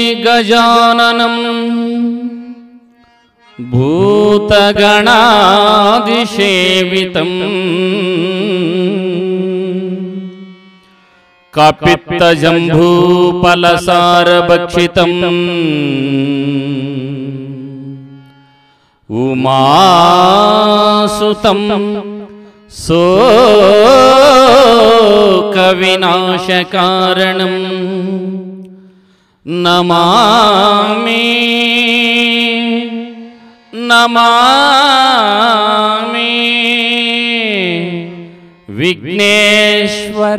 श्रीगजाननं भूतगणादिसेवितम् कपित्तजम्भूपलसारभक्षितम् उमासुतं सो सोकविनाशकारणम् नमामि। नमामि। विघ्नेश्वर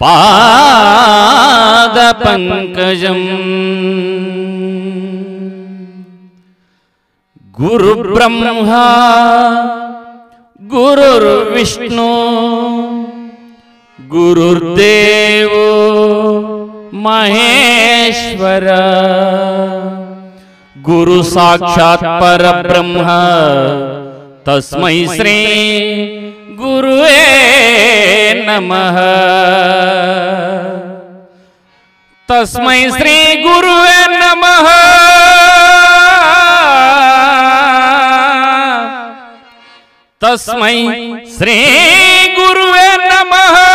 पादपङ्कजम्। गुरुब्रह्मा गुरुर्विष्णु गुरुर्देवो महेश्वर। गुरु साक्षात् परब्रह्म। तस्मै श्री गुरुवे नमः। तस्मै श्री गुरुवे नमः। तस्मै श्री गुरुवे नमः।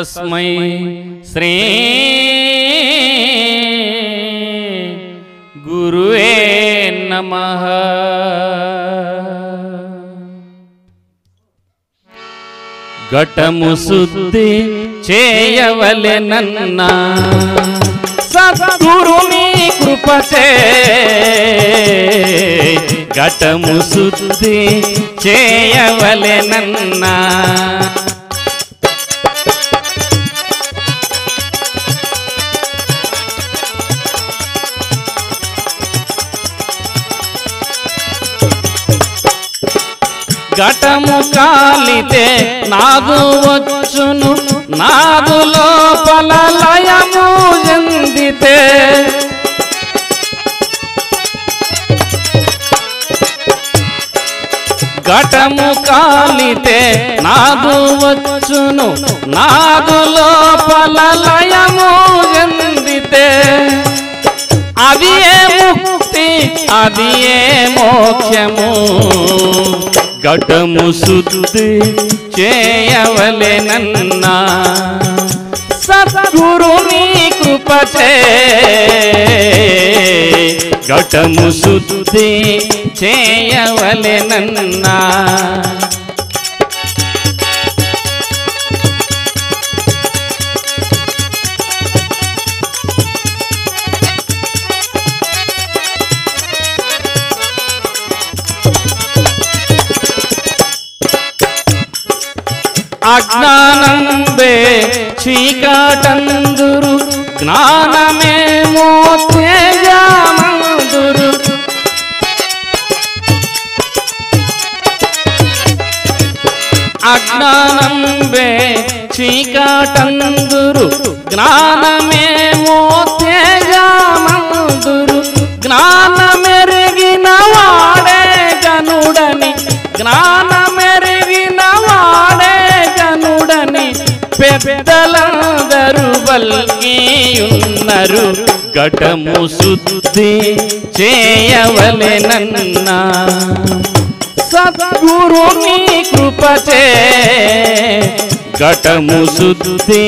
तस्मै श्री गुरुवे नमः ఘటము శుద్ధి చేయవలెనన్నా సద్గురుని కృపచే ఘటము శుద్ధి చేయవలెనన్నా ఘటము కాలితే నాదు వచ్చును. నాదు లోపల లయము చెందితే. ఘటము కాలితే నాదు వచ్చును. నాదు లోపల లయము చెందితే. అది ఏ ముక్తి అది ఏ మోక్షము? ఘటము శుద్ధి చేయవలెనన్నా సద్గురుని కృపచే ఘటము శుద్ధి చేయవలెనన్నా చీకటందురు జ్ఞానమేమో తేజమందురు. అజ్ఞానం వే చీకటందురు జ్ఞానమేమో తేజమందురు. జ్ఞానమే పెద్దలందరూ ఘటము శుద్ధి చేయవలెనన్నా. సద్గురుని కృపచే ఘటము శుద్ధి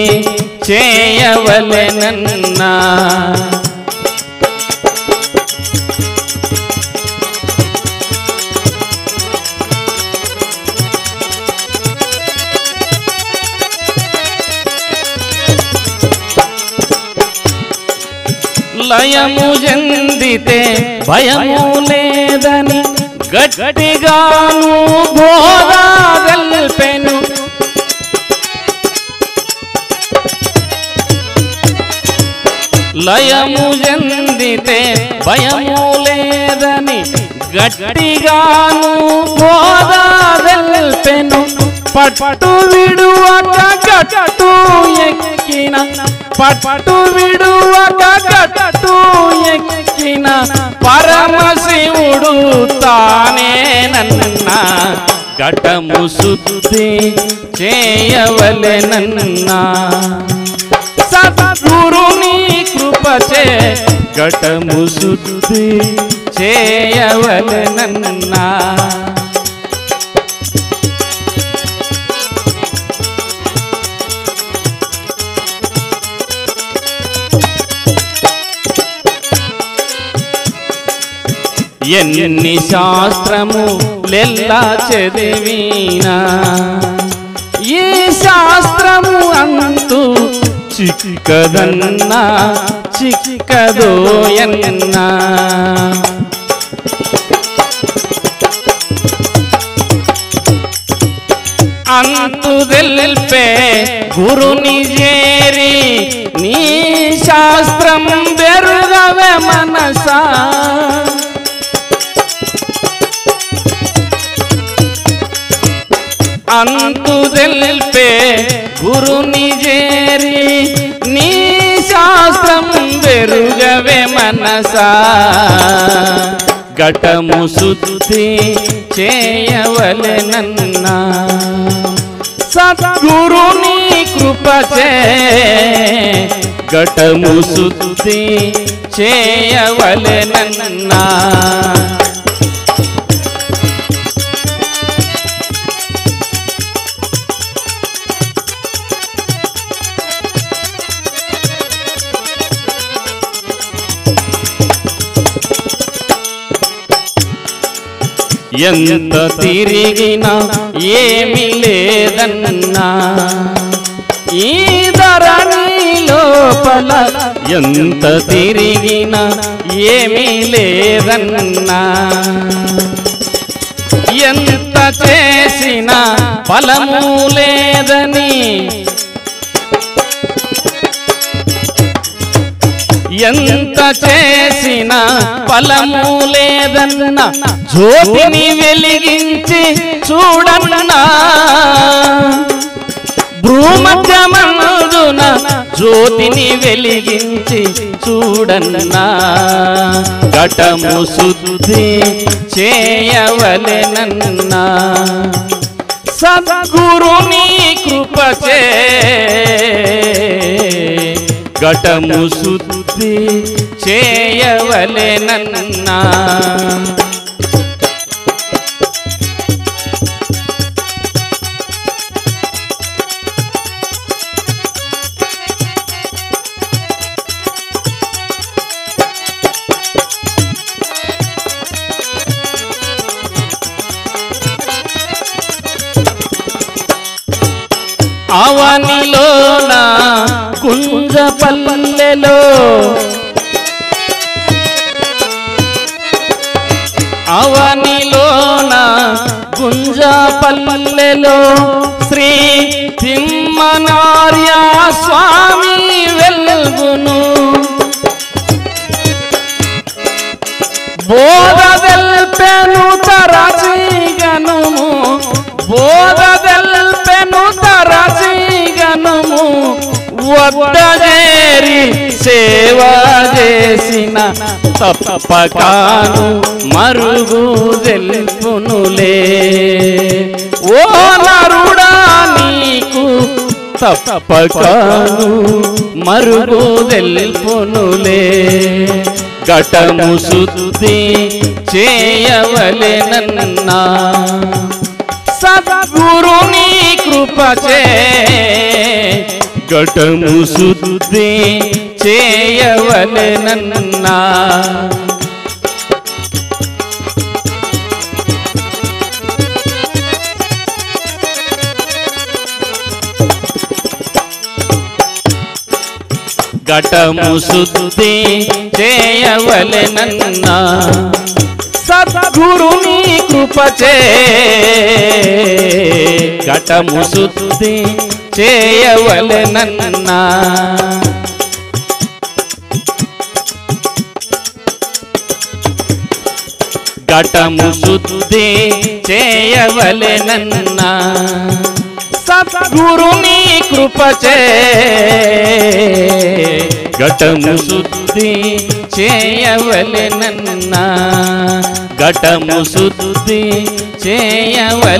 చేయవలెనన్నా. లయము చెందితే భయము లేదని గట్టిగాను బోధా వెల్పెను లయము చెందితే భయము లేదని గట్టిగాను బోధా వెల్పెను పట్టు విడువక కట్టు ఎక్కిన. పట్టు విడువక కట్టు ఎక్కిన. పరమశివుడు తానే నన్న. ఘటము శుద్ధి చేయవలెనన్నా సద్గురుని కృపచే ఘటము శుద్ధి చేయవలెనన్నా ఎన్ని శాస్త్రము లెల్లా చదివినా? ఈ శాస్త్రము అంతు చిక్కదన్నా చిక్కదోయన్నా అంతు తెల్పే గురుని చేరి నీ శాస్త్రం బెరుగవే మనసా? అంతుదెల్పే గురుని చేరి నీ శాస్త్రం వెరుగవే మనసా. ఘటము శుద్ధి చేయవలెనన్నా. సద్గురుని కృపచే ఘటము శుద్ధి చేయవలెనన్నా. ఎంత తిరిగినా ఏమి లేదన్నా ఈ ధరణి లోపల ఎంత తిరిగినా ఏమి లేదన్నా ఎంత చేసినా ఫలము లేదని ఎంత చేసినా ఫలము లేదన్న జ్యోతిని వెలిగించి చూడన్నా. భ్రూమధ్యమందున జ్యోతిని వెలిగించి చూడన్నా. ఘటము శుద్ధి చేయవలెనన్నా. సద్గురుని కృపచే ఘటము శుద్ధి చేయవలెనన్నా అవనిలోన కుంజ పల్లెలో అవనిలోన గుంజ పల్లెలో శ్రీ తిమ్మనార్య స్వామి వెల్గును బోధ వెల్పెను తరచు వద్దజేరి సేవ చేసిన తప్పకాను మరుగు తెలుపునులే ఓ నరుడా నీకు తప్పకాను మరుగు తెలుపునులే ఘటము శుద్ధి చేయవలెనన్నా సద్గురుని కృపచే వెంకటము శుద్ధి చేయవలెనన్నా. ఘటము శుద్ధి చేయవలెనన్నా. సద్గురుని కృపచే. ఘటము శుద్ధి చేయవలెనన్నా. ఘటము శుద్ధి చేయవలెనన్నా. సద్గురుని కృపచే. ఘటము శుద్ధి చేయవలెనన్నా. ఘటము శుద్ధి చేయవలెనన్నా.